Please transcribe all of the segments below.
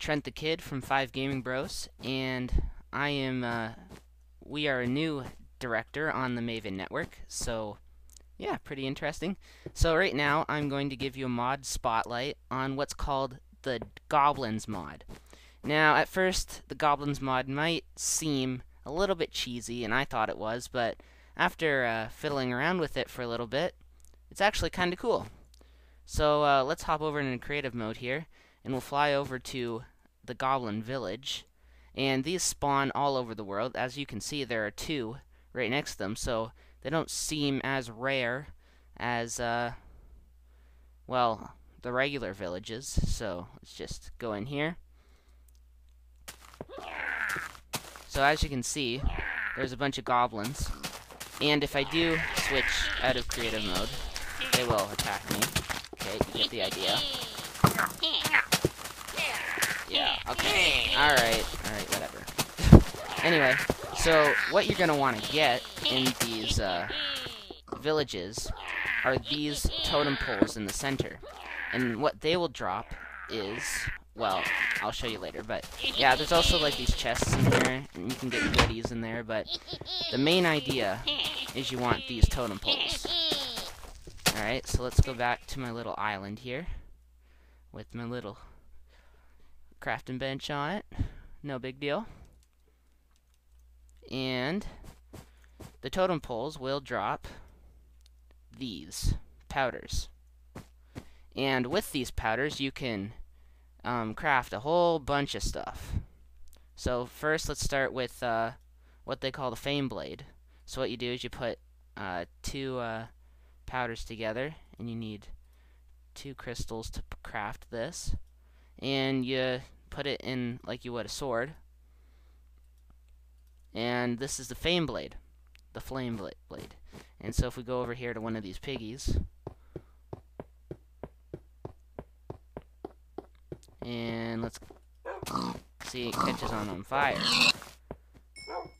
Trent the Kid from Five Gaming Bros, and I am. Uh, we are a new director on the Maven network, so yeah, pretty interesting. So right now, I'm going to give you a mod spotlight on what's called the Goblins mod. Now, at first, the Goblins mod might seem a little bit cheesy, and I thought it was, but after uh, fiddling around with it for a little bit, it's actually kind of cool. So uh, let's hop over into creative mode here, and we'll fly over to the Goblin Village. And these spawn all over the world. As you can see, there are two right next to them, so they don't seem as rare as, uh, well, the regular villages. So let's just go in here. So as you can see, there's a bunch of goblins. And if I do switch out of creative mode, they will attack me. Okay, you get the idea. Yeah, okay. Alright, alright, whatever. anyway, so what you're going to want to get in these uh, villages are these totem poles in the center. And what they will drop is, well, I'll show you later, but yeah, there's also like these chests in here, and you can get goodies in there, but the main idea is you want these totem poles. Alright, so let's go back to my little island here with my little crafting bench on it. No big deal. And the totem poles will drop these powders. And with these powders, you can um, craft a whole bunch of stuff. So first, let's start with uh, what they call the Fame Blade. So what you do is you put uh, two uh, powders together, and you need two crystals to craft this. And you put it in like you would a sword. And this is the Fame Blade, the Flame Blade. And so if we go over here to one of these piggies, and let's see it catches on on fire.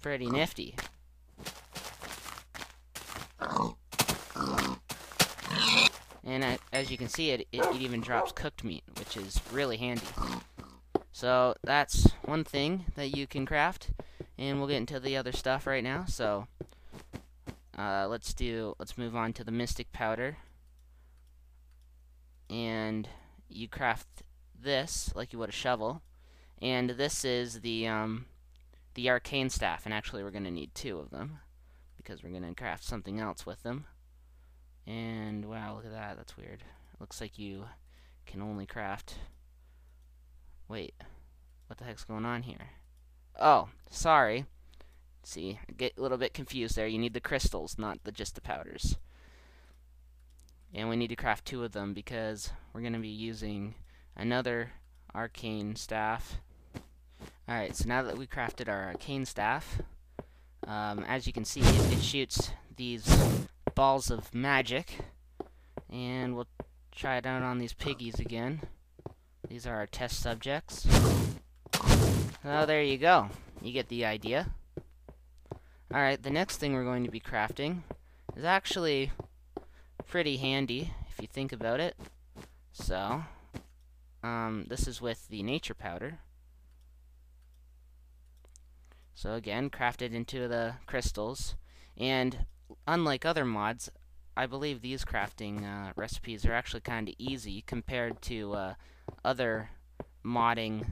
Pretty nifty. And as you can see, it, it, it even drops cooked meat, which is really handy. So that's one thing that you can craft, and we'll get into the other stuff right now. So uh, let's do, let's move on to the Mystic Powder, and you craft this like you would a shovel, and this is the um, the Arcane Staff, and actually we're going to need two of them because we're going to craft something else with them. And wow, look at that. That's weird. Looks like you can only craft... Wait. What the heck's going on here? Oh, sorry. See, I get a little bit confused there. You need the crystals, not the just the powders. And we need to craft two of them because we're going to be using another arcane staff. Alright, so now that we crafted our arcane staff, um, as you can see, it, it shoots these balls of magic. And we'll try it out on these piggies again. These are our test subjects. Oh, there you go. You get the idea. Alright, the next thing we're going to be crafting is actually pretty handy, if you think about it. So, um, this is with the nature powder. So again, crafted into the crystals. And unlike other mods, I believe these crafting uh, recipes are actually kind of easy compared to uh, other modding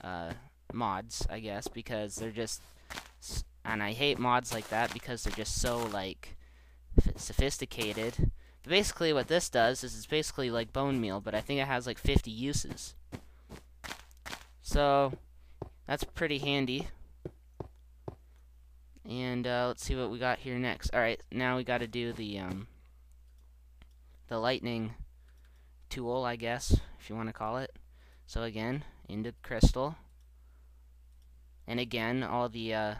uh, mods, I guess, because they're just, and I hate mods like that because they're just so, like, sophisticated. But basically what this does is it's basically like bone meal, but I think it has like 50 uses. So, that's pretty handy. And uh, let's see what we got here next. Alright, now we got to do the um, the lightning tool, I guess, if you want to call it. So again, into crystal. And again, all the uh,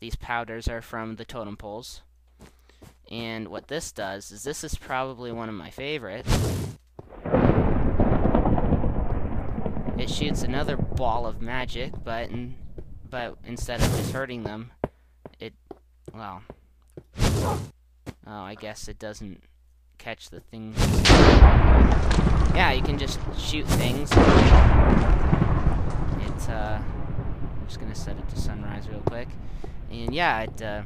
these powders are from the totem poles. And what this does is this is probably one of my favorites. It shoots another ball of magic, but in, but instead of just hurting them, well. Oh, I guess it doesn't catch the thing. Yeah, you can just shoot things. It, uh, I'm just gonna set it to sunrise real quick. And yeah, it, uh,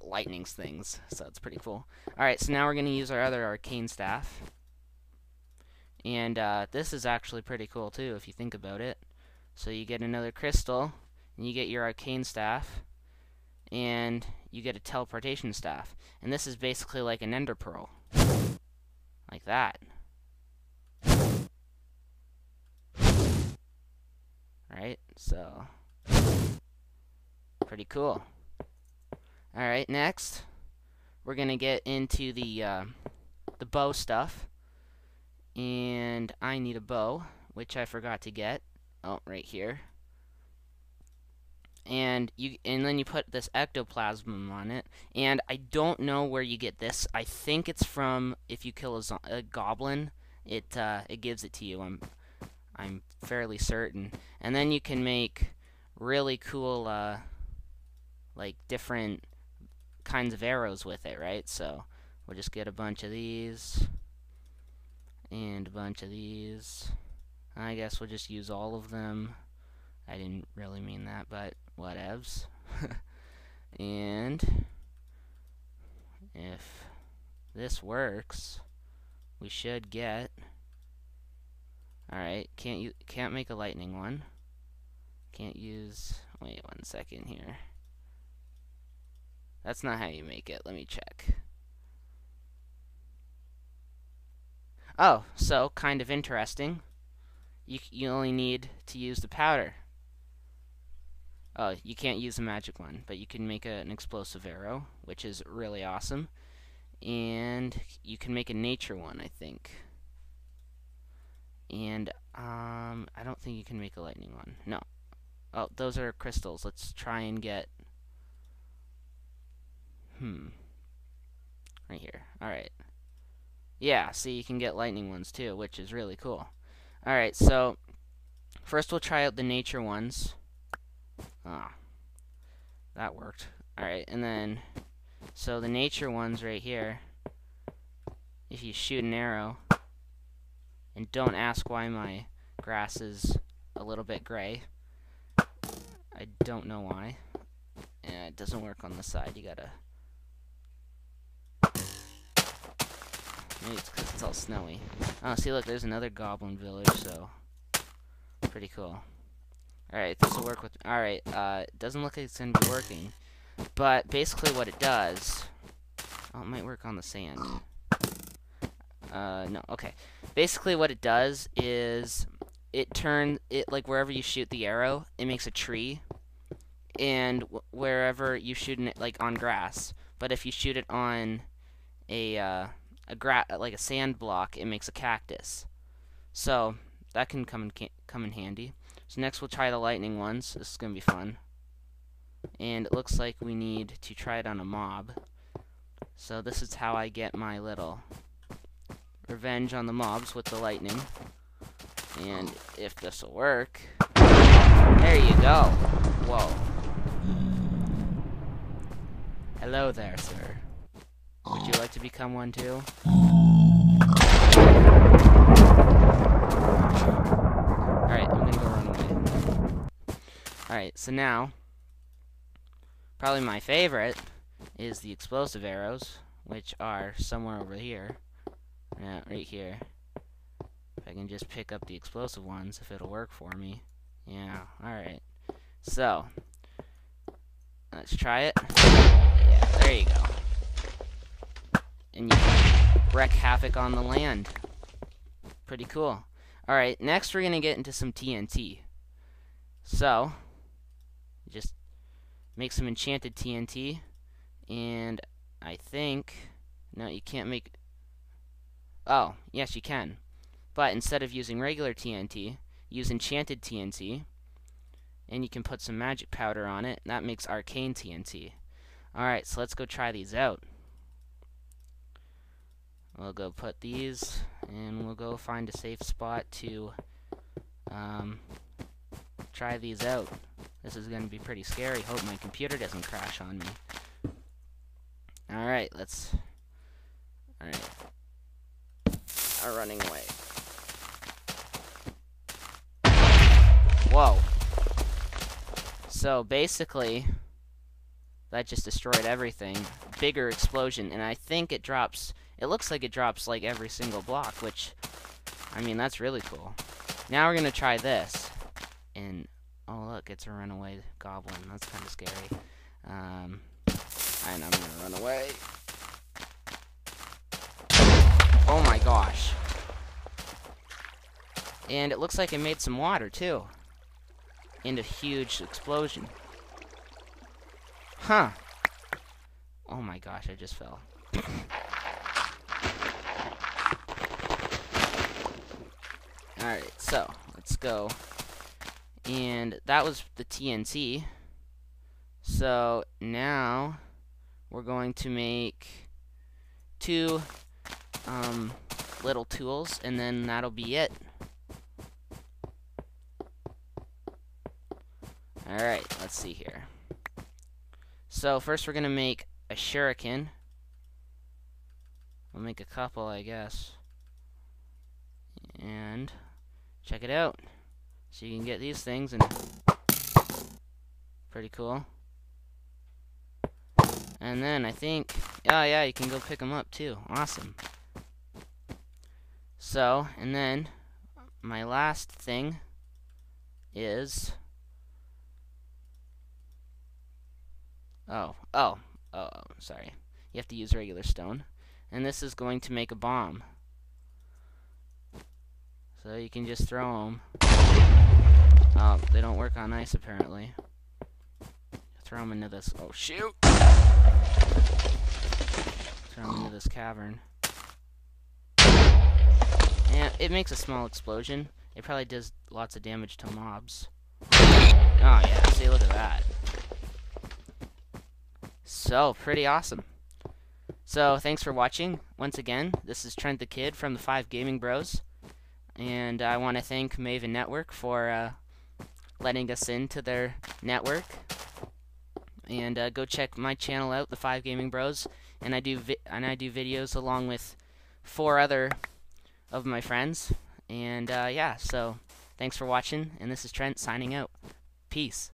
lightnings things, so it's pretty cool. Alright, so now we're gonna use our other arcane staff. And, uh, this is actually pretty cool, too, if you think about it. So you get another crystal, and you get your arcane staff, and you get a teleportation staff. And this is basically like an ender pearl. Like that. Right? So, pretty cool. Alright, next, we're going to get into the, uh, the bow stuff. And I need a bow, which I forgot to get. Oh, right here. And you and then you put this ectoplasm on it. And I don't know where you get this. I think it's from if you kill a, a goblin, it uh, it gives it to you. I'm I'm fairly certain. And then you can make really cool uh, like different kinds of arrows with it, right? So we'll just get a bunch of these and a bunch of these. I guess we'll just use all of them. I didn't really mean that, but whatevs. and if this works, we should get. Alright, can't you can't make a lightning one. Can't use wait one second here. That's not how you make it. Let me check. Oh, so kind of interesting. You you only need to use the powder. Oh, you can't use a magic one, but you can make a, an explosive arrow, which is really awesome. And you can make a nature one, I think. And um, I don't think you can make a lightning one. No. Oh, those are crystals. Let's try and get Hmm. Right here. Alright. Yeah, see, you can get lightning ones too, which is really cool. Alright, so first we'll try out the nature ones. Ah. That worked. Alright, and then so the nature ones right here, if you shoot an arrow, and don't ask why my grass is a little bit gray. I don't know why. Yeah, it doesn't work on the side. You gotta Maybe it's because it's all snowy. Oh, see, look, there's another goblin village, so... Pretty cool. Alright, this will work with... Alright, uh, doesn't look like it's going to be working. But, basically what it does... Oh, it might work on the sand. Uh, no, okay. Basically what it does is... It turns... It, like, wherever you shoot the arrow, it makes a tree. And wherever you shoot it, like, on grass. But if you shoot it on a, uh a gra like a sand block, it makes a cactus. So that can come in come in handy. So next we'll try the lightning ones. This is gonna be fun. And it looks like we need to try it on a mob. So this is how I get my little revenge on the mobs with the lightning. And if this will work, there you go. Whoa. Hello there, sir. Would you like to become one too? Alright, I'm gonna go run away. Alright, so now, probably my favorite is the explosive arrows, which are somewhere over here. Yeah, right here. If I can just pick up the explosive ones, if it'll work for me. Yeah, alright. So, let's try it. Yeah, there you go and you wreck havoc on the land. Pretty cool. Alright, next we're going to get into some TNT. So, just make some enchanted TNT, and I think, no, you can't make, oh, yes, you can. But instead of using regular TNT, use enchanted TNT, and you can put some magic powder on it, that makes arcane TNT. Alright, so let's go try these out. We'll go put these, and we'll go find a safe spot to um, try these out. This is going to be pretty scary. Hope my computer doesn't crash on me. Alright, let's... Alright. Are running away. Whoa. So basically, that just destroyed everything. Bigger explosion, and I think it drops, it looks like it drops like every single block, which, I mean, that's really cool. Now we're to try this. And, oh look, it's a runaway goblin. That's kind of scary. Um, and I'm to run away. Oh my gosh. And it looks like it made some water, too. And a huge explosion. Huh. Oh my gosh, I just fell. Alright, so, let's go. And that was the TNT. So, now, we're going to make two um, little tools, and then that'll be it. Alright, let's see here. So first we're going to make a shuriken. We'll make a couple, I guess. And check it out. So you can get these things and pretty cool. And then I think, oh yeah, you can go pick them up too. Awesome. So, and then my last thing is Oh, oh, oh, sorry. You have to use regular stone. And this is going to make a bomb. So you can just throw them. Oh, they don't work on ice apparently. Throw them into this. Oh, shoot! Throw them into this cavern. And it makes a small explosion. It probably does lots of damage to mobs. Oh yeah, see, look at that. So, pretty awesome. So, thanks for watching. Once again, this is Trent the Kid from the Five Gaming Bros. And I want to thank Maven Network for uh, letting us into their network. And uh, go check my channel out, the Five Gaming Bros. And I do and I do videos along with four other of my friends. And uh, yeah, so thanks for watching. And this is Trent signing out. Peace.